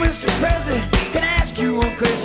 Mr. President, can I ask you one question?